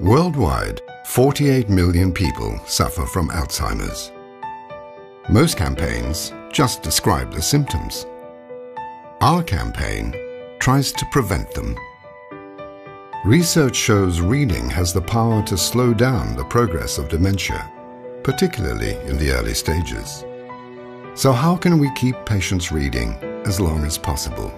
Worldwide, 48 million people suffer from Alzheimer's. Most campaigns just describe the symptoms. Our campaign tries to prevent them. Research shows reading has the power to slow down the progress of dementia, particularly in the early stages. So how can we keep patients reading as long as possible?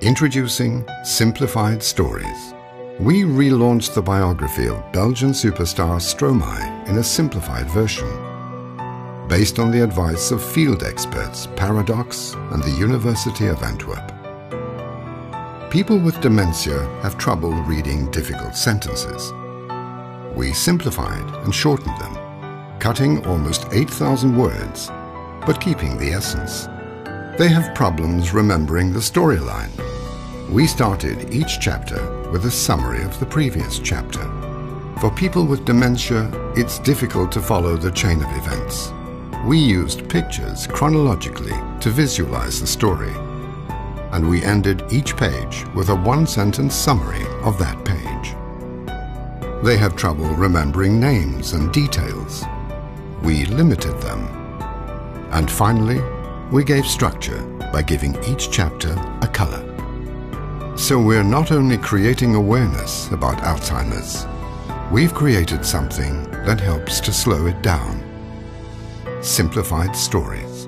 Introducing Simplified Stories. We relaunched the biography of Belgian superstar Stromae in a simplified version. Based on the advice of field experts Paradox and the University of Antwerp. People with dementia have trouble reading difficult sentences. We simplified and shortened them, cutting almost 8,000 words, but keeping the essence. They have problems remembering the storyline. We started each chapter with a summary of the previous chapter. For people with dementia, it's difficult to follow the chain of events. We used pictures chronologically to visualize the story. And we ended each page with a one-sentence summary of that page. They have trouble remembering names and details. We limited them. And finally, we gave structure by giving each chapter a color. So we're not only creating awareness about Alzheimer's, we've created something that helps to slow it down. Simplified stories.